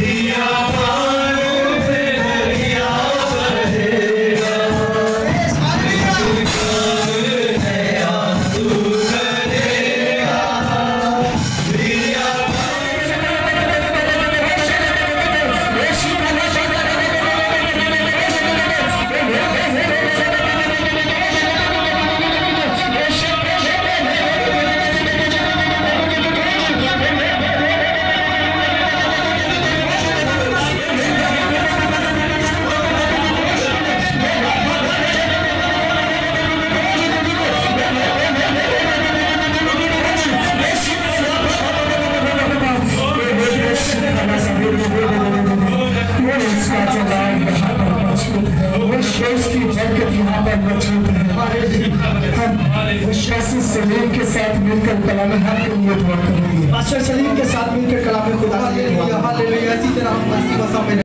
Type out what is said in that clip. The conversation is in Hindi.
Yeah. सलीम के साथ मिलकर कलाम हर के लिए दुआ करेंगे। सलीम के साथ मिलकर कलाम खुदा के लिए दुआ। हालेलुया इसी तरह हम